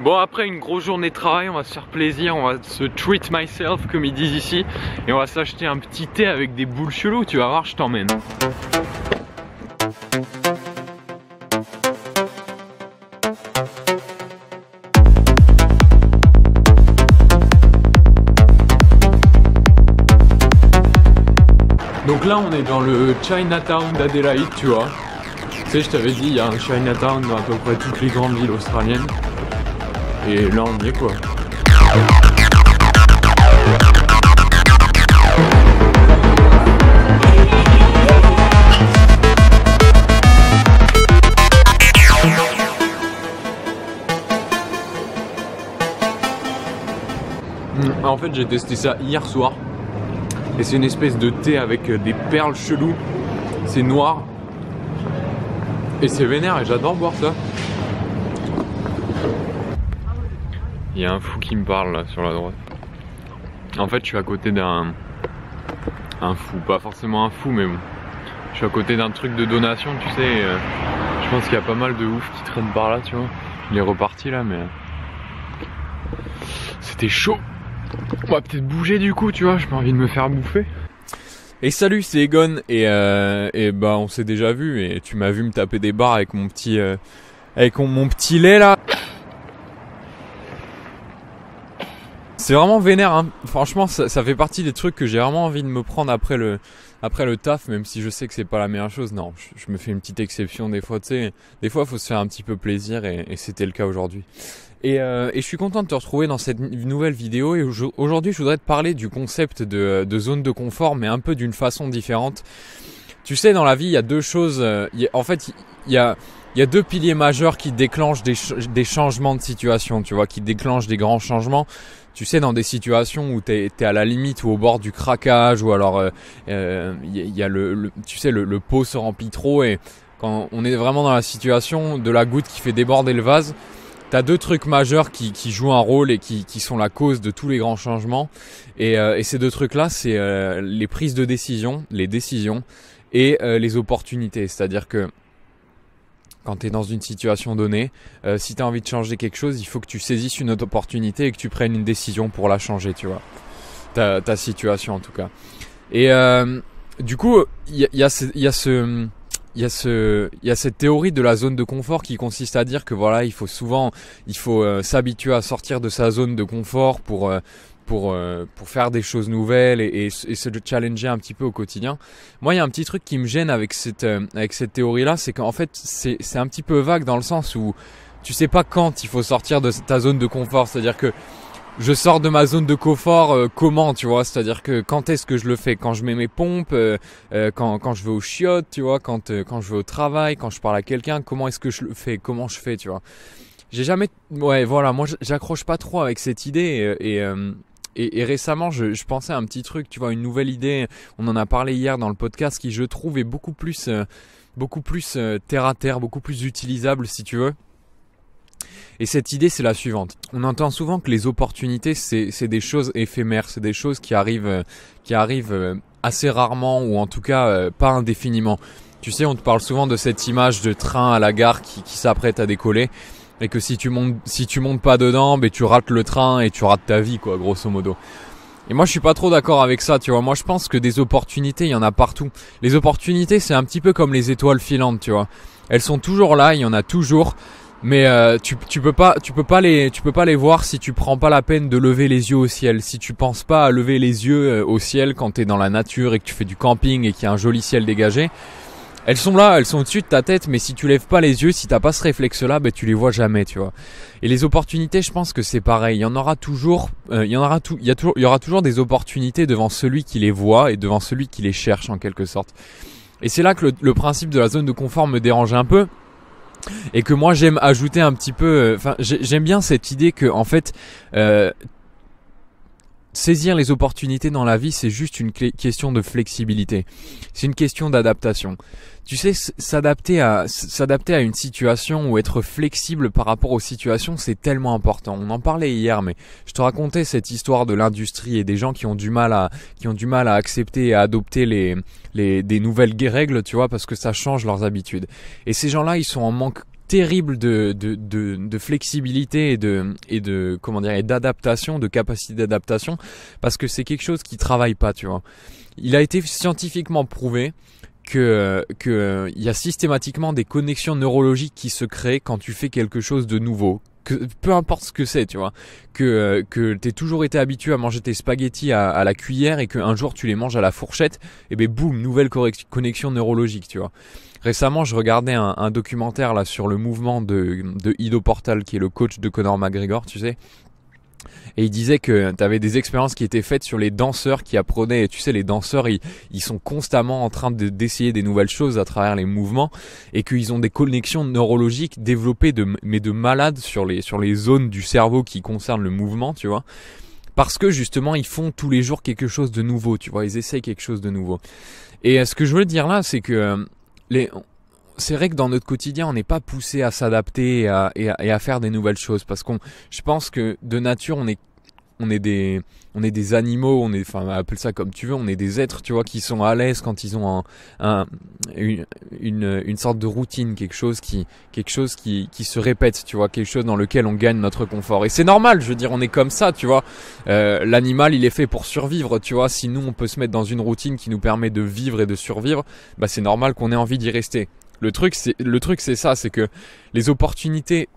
Bon après une grosse journée de travail, on va se faire plaisir, on va se treat myself comme ils disent ici et on va s'acheter un petit thé avec des boules cheloues, tu vas voir, je t'emmène. Donc là on est dans le Chinatown d'Adelaide, tu vois. Sais, je t'avais dit, il y a un Chinatown dans à peu près toutes les grandes villes australiennes. Et là on y est quoi. Hmm, En fait j'ai testé ça hier soir. Et c'est une espèce de thé avec euh, des perles cheloues. C'est noir. Et c'est vénère et j'adore boire ça. Il y a un fou qui me parle là sur la droite. En fait, je suis à côté d'un. Un fou, pas forcément un fou, mais bon. Je suis à côté d'un truc de donation, tu sais. euh, je pense qu'il y a pas mal de ouf qui traînent par là, tu vois. Il est reparti là, mais. C'était chaud. On va peut-être bouger du coup, tu vois. J'ai pas envie de me faire bouffer. Et salut, c'est Egon. Et, euh, et bah, on s'est déjà vu. Et tu m'as vu me taper des barres avec mon petit. euh, avec mon, mon petit lait là. C'est vraiment vénère, hein. franchement, ça, fait partie des trucs que j'ai vraiment envie de me prendre après le, après le taf, même si je sais que c'est pas la meilleure chose. Non, je, me fais une petite exception des fois, tu sais. Des fois, faut se faire un petit peu plaisir et c'était le cas aujourd'hui. Et, euh, et je suis content de te retrouver dans cette nouvelle vidéo. Et aujo- aujourd'hui, je voudrais te parler du concept de, zone de confort, mais un peu d'une façon différente. Tu sais, dans la vie, il y a deux choses. euh, y en fait, il y a, y deux piliers majeurs qui déclenchent des, ch- des changements de situation, tu vois, qui déclenchent des grands changements. Tu sais, dans des situations où t'es es à la limite ou au bord du craquage, ou alors euh, euh, il y, a- il y a le, tu sais, le pot se remplit trop et quand on est vraiment dans la situation de la goutte qui fait déborder le vase, T'as deux trucs majeurs qui, qui jouent un rôle et qui, qui sont la cause de tous les grands changements. Et, euh, et ces deux trucs-là, c'est euh, les prises de décision, les décisions et euh, les opportunités. C'est-à-dire que quand tu es dans une situation donnée, euh, si tu as envie de changer quelque chose, il faut que tu saisisses une autre opportunité et que tu prennes une décision pour la changer, tu vois. Ta, ta situation en tout cas. Et euh, du coup, il y a, y a ce il y a ce, il y a cette théorie de la zone de confort qui consiste à dire que voilà, il faut souvent, il faut euh, s'habituer à sortir de sa zone de confort pour euh, pour euh, pour faire des choses nouvelles et, et, et se challenger un petit peu au quotidien. Moi, il y a un petit truc qui me gêne avec cette avec cette théorie là, c'est qu'en fait, c'est un petit peu vague dans le sens où tu sais pas quand il faut sortir de ta zone de confort, c'est-à-dire que je sors de ma zone de confort euh, comment tu vois? C'est à dire que quand est-ce que je le fais? Quand je mets mes pompes euh, euh, quand, quand je vais au chiottes tu vois? Quand euh, quand je vais au travail quand je parle à quelqu'un comment est-ce que je le fais? Comment je fais tu vois? J'ai jamais ouais voilà moi j'accroche pas trop avec cette idée et, et, euh, et, et récemment je, je pensais à un petit truc tu vois une nouvelle idée. On en a parlé hier dans le podcast qui je trouve est beaucoup plus euh, beaucoup plus euh, terre à terre beaucoup plus utilisable si tu veux et cette idée, c'est la suivante. On entend souvent que les opportunités, c'est des choses éphémères, c'est des choses qui arrivent, euh, qui arrivent euh, assez rarement ou en tout cas euh, pas indéfiniment. Tu sais, on te parle souvent de cette image de train à la gare qui, qui s'apprête à décoller et que si tu montes, si tu montes pas dedans, ben tu rates le train et tu rates ta vie, quoi, grosso modo. Et moi, je suis pas trop d'accord avec ça, tu vois. Moi, je pense que des opportunités, il y en a partout. Les opportunités, c'est un petit peu comme les étoiles filantes, tu vois. Elles sont toujours là, il y en a toujours. Mais euh, tu, tu peux pas tu peux pas les tu peux pas les voir si tu prends pas la peine de lever les yeux au ciel. Si tu penses pas à lever les yeux euh, au ciel quand tu es dans la nature et que tu fais du camping et qu'il y a un joli ciel dégagé, elles sont là, elles sont au-dessus de ta tête, mais si tu lèves pas les yeux, si t'as pas ce réflexe-là, ben tu les vois jamais, tu vois. Et les opportunités, je pense que c'est pareil. Il y en aura toujours, euh, il y en aura tout, il y a toujours, il y aura toujours des opportunités devant celui qui les voit et devant celui qui les cherche en quelque sorte. Et c'est là que le, le principe de la zone de confort me dérange un peu et que moi j'aime ajouter un petit peu euh, enfin j'ai- j'aime bien cette idée que en fait euh, saisir les opportunités dans la vie c'est juste une question de flexibilité. C'est une question d'adaptation. Tu sais s'adapter à à une situation ou être flexible par rapport aux situations c'est tellement important. On en parlait hier mais je te racontais cette histoire de l'industrie et des gens qui ont du mal à qui ont du mal à accepter et à adopter les les des nouvelles règles tu vois parce que ça change leurs habitudes. Et ces gens-là, ils sont en manque terrible de, de, de, de, flexibilité et de, et de comment dire, d'adaptation, de capacité d'adaptation, parce que c'est quelque chose qui travaille pas, tu vois. Il a été scientifiquement prouvé que que il y a systématiquement des connexions neurologiques qui se créent quand tu fais quelque chose de nouveau, que peu importe ce que c'est, tu vois, que euh, que t'es toujours été habitué à manger tes spaghettis à, la cuillère et qu'un jour tu les manges à la fourchette, et ben boum, nouvelle connexion neurologique, tu vois. Récemment, je regardais un, un, documentaire là sur le mouvement de de Ido Portal, qui est le coach de Conor McGregor, tu sais, et il disait que tu des expériences qui étaient faites sur les danseurs qui apprenaient, tu sais, les danseurs, ils, sont constamment en train d'essayer des nouvelles choses à travers les mouvements et qu'ils ont des connexions neurologiques développées de, mais de malades sur les, sur les zones du cerveau qui concernent le mouvement, tu vois. Parce que justement, ils font tous les jours quelque chose de nouveau, tu vois, ils essayent quelque chose de nouveau. Et euh, ce que je veux dire là, c'est que euh, les, c'est vrai que dans notre quotidien, on n'est pas poussé à s'adapter et à, et, à, faire des nouvelles choses parce qu'on, je pense que de nature, on est, on est des, on est des animaux, on est, enfin, appelle ça comme tu veux, on est des êtres, tu vois, qui sont à l'aise quand ils ont un, une, une, sorte de routine, quelque chose qui, quelque chose qui, qui se répète, tu vois, quelque chose dans lequel on gagne notre confort. Et c'est normal, je veux dire, on est comme ça, tu vois. Euh, L'animal, il est fait pour survivre, tu vois. Si nous, on peut se mettre dans une routine qui nous permet de vivre et de survivre, bah c'est normal qu'on ait envie d'y rester. Le truc, c'est le truc, c'est ça, c'est que les opportunités,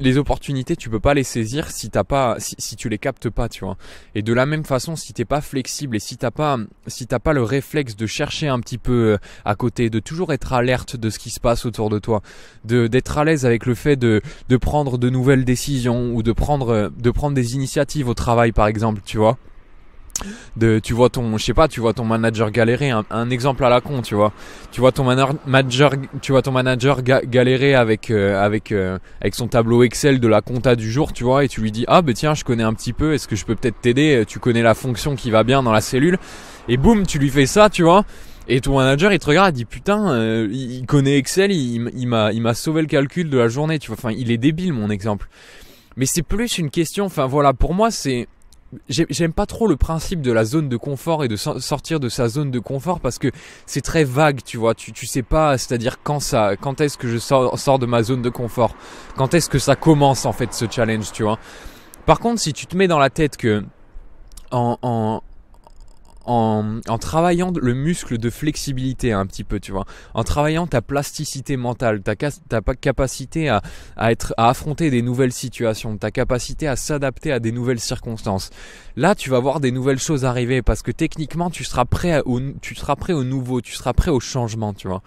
les opportunités, tu peux pas les saisir si t'as pas, si, tu les captes pas, tu vois. Et de la même façon, si t'es pas flexible et si t'as pas, si t'as pas le réflexe de chercher un petit peu euh, à côté, de toujours être alerte de ce qui se passe autour de toi, de d'être à l'aise avec le fait de de prendre de nouvelles décisions ou de prendre de prendre des initiatives au travail, par exemple, tu vois de tu vois ton je sais pas tu vois ton manager galérer. Un, exemple à la con tu vois. Tu vois ton manager tu vois ton manager galérer avec euh, avec euh, avec son tableau Excel de la compta du jour tu vois et tu lui dis ah ben tiens je connais un petit peu est-ce que je peux peut-être t'aider? Tu connais la fonction qui va bien dans la cellule. Et boum tu lui fais ça tu vois. Et ton manager il te regarde il dit putain euh, il connaît Excel il, il m'a sauvé le calcul de la journée tu vois. Enfin il est débile mon exemple. Mais c'est plus une question enfin voilà pour moi c'est j'aime pas trop le principe de la zone de confort et de sortir de sa zone de confort parce que c'est très vague, tu vois. Tu, sais pas, c'est-à-dire quand ça, quand est-ce que je sors, sors de ma zone de confort, quand est-ce que ça commence en fait ce challenge, tu vois? Par contre, si tu te mets dans la tête que en, en, en, travaillant le muscle de flexibilité un petit peu, tu vois, en travaillant ta plasticité mentale, ta, capacité à, à, être, à affronter des nouvelles situations, ta capacité à s'adapter à des nouvelles circonstances. Là, tu vas voir des nouvelles choses arriver parce que techniquement, tu seras prêt au, tu seras prêt au nouveau, tu seras prêt au changement, tu vois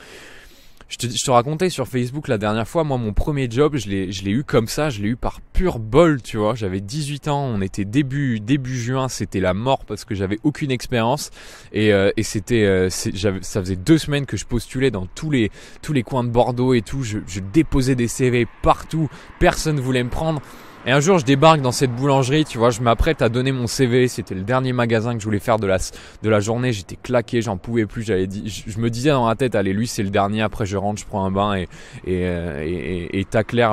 je te, je te racontais sur Facebook la dernière fois, moi mon premier job, je l'ai, eu comme ça, je l'ai eu par pur bol, tu vois. J'avais 18 ans, on était début début juin, c'était la mort parce que j'avais aucune expérience et, euh, et c'était, euh, ça faisait deux semaines que je postulais dans tous les tous les coins de Bordeaux et tout. Je, je déposais des CV partout, personne voulait me prendre. Et un jour, je débarque dans cette boulangerie, tu vois, je m'apprête à donner mon CV. C'était le dernier magasin que je voulais faire de la, de la journée. J'étais claqué, j'en pouvais plus. J'avais je, me disais dans la tête, allez, lui, c'est le dernier. Après, je rentre, je prends un bain et, et, euh, et, et, et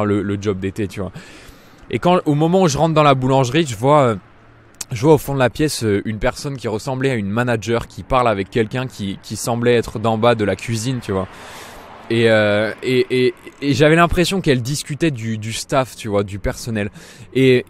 le, le job d'été, tu vois. Et quand, au moment où je rentre dans la boulangerie, je vois, euh, je vois au fond de la pièce euh, une personne qui ressemblait à une manager qui parle avec quelqu'un qui, qui semblait être d'en bas de la cuisine, tu vois. Et, euh, et, et, et j'avais l'impression qu'elle discutait du, du staff, tu vois, du personnel. Et,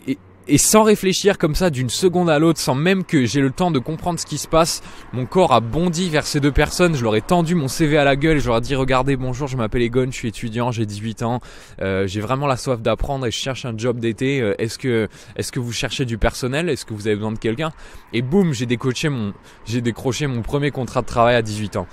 et, sans réfléchir comme ça d'une seconde à l'autre, sans même que j'ai le temps de comprendre ce qui se passe, mon corps a bondi vers ces deux personnes. Je leur ai tendu mon CV à la gueule et je leur ai dit regardez, bonjour, je m'appelle Egon, je suis étudiant, j'ai 18 ans, euh, j'ai vraiment la soif d'apprendre et je cherche un job d'été. Euh, est-ce que est-ce que vous cherchez du personnel? Est-ce que vous avez besoin de quelqu'un? Et boum, j'ai mon j'ai décroché mon premier contrat de travail à 18 ans.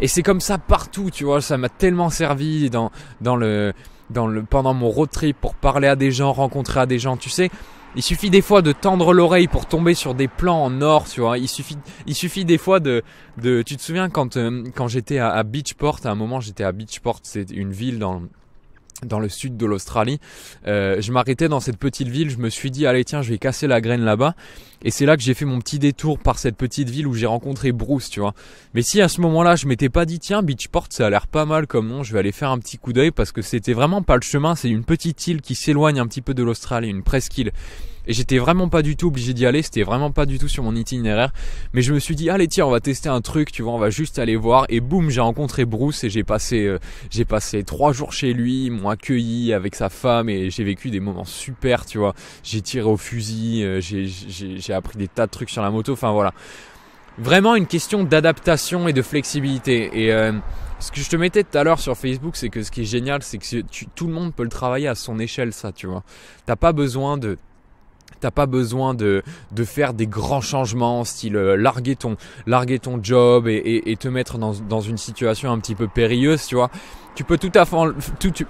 Et c'est comme ça partout, tu vois, ça m'a tellement servi dans, dans le, dans le, pendant mon road trip pour parler à des gens, rencontrer à des gens, tu sais. Il suffit des fois de tendre l'oreille pour tomber sur des plans en or, tu vois. Il suffit, il suffit des fois de, de tu te souviens quand, euh, quand j'étais à, à Beachport, à un moment j'étais à Beachport, c'est une ville dans, dans le sud de l'Australie. Euh, je m'arrêtais dans cette petite ville, je me suis dit allez tiens je vais casser la graine là-bas. Et c'est là que j'ai fait mon petit détour par cette petite ville où j'ai rencontré Bruce, tu vois. Mais si à ce moment-là je m'étais pas dit tiens Beachport ça a l'air pas mal comme nom, je vais aller faire un petit coup d'œil parce que c'était vraiment pas le chemin, c'est une petite île qui s'éloigne un petit peu de l'Australie, une presqu'île. Et j'étais vraiment pas du tout obligé d'y aller, c'était vraiment pas du tout sur mon itinéraire. Mais je me suis dit, allez tiens, on va tester un truc, tu vois, on va juste aller voir. Et boum, j'ai rencontré Bruce et j'ai passé, euh, j'ai passé trois jours chez lui, ils m'ont accueilli avec sa femme et j'ai vécu des moments super, tu vois. J'ai tiré au fusil, euh, j'ai appris des tas de trucs sur la moto, enfin voilà. Vraiment une question d'adaptation et de flexibilité. Et euh, ce que je te mettais tout à l'heure sur Facebook, c'est que ce qui est génial, c'est que tout le monde peut le travailler à son échelle, ça, tu vois. T'as pas besoin de T'as pas besoin de, faire des grands changements, style euh, larguer, ton, job et, et, te mettre dans, dans, une situation un petit peu périlleuse, tu vois. Tu peux, tout à fait,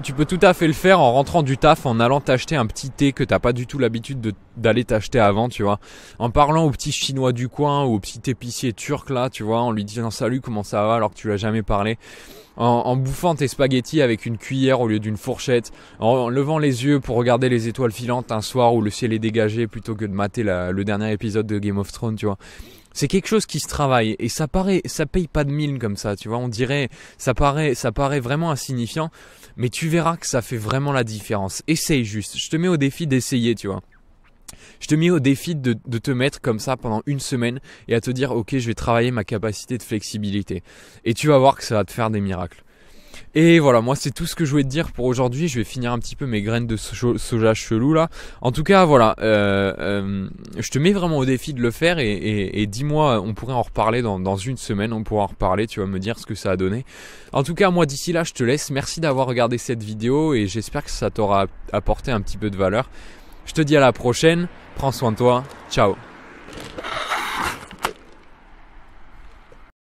tu, peux tout à fait le faire en rentrant du taf, en allant t'acheter un petit thé que t'as pas du tout l'habitude d'aller t'acheter avant, tu vois. En parlant au petit chinois du coin ou au petit épicier turc là, tu vois, en lui disant salut, comment ça va? alors que tu l'as jamais parlé en, bouffant tes spaghettis avec une cuillère au lieu d'une fourchette, en, levant les yeux pour regarder les étoiles filantes un soir où le ciel est dégagé plutôt que de mater le dernier épisode de Game of Thrones, tu vois. C'est quelque chose qui se travaille et ça paraît, ça paye pas de mine comme ça, tu vois. On dirait, ça paraît, ça paraît vraiment insignifiant, mais tu verras que ça fait vraiment la différence. Essaye juste. Je te mets au défi d'essayer, tu vois. Je te mets au défi de, te mettre comme ça pendant une semaine et à te dire ok je vais travailler ma capacité de flexibilité. Et tu vas voir que ça va te faire des miracles. Et voilà, moi c'est tout ce que je voulais te dire pour aujourd'hui. Je vais finir un petit peu mes graines de soja chelou là. En tout cas, voilà, euh, euh, je te mets vraiment au défi de le faire et, dis-moi, on pourrait en reparler dans, dans, une semaine. On pourra en reparler. Tu vas me dire ce que ça a donné. En tout cas, moi d'ici là, je te laisse. Merci d'avoir regardé cette vidéo et j'espère que ça t'aura apporté un petit peu de valeur. Je te dis à la prochaine. Prends soin de toi. Ciao.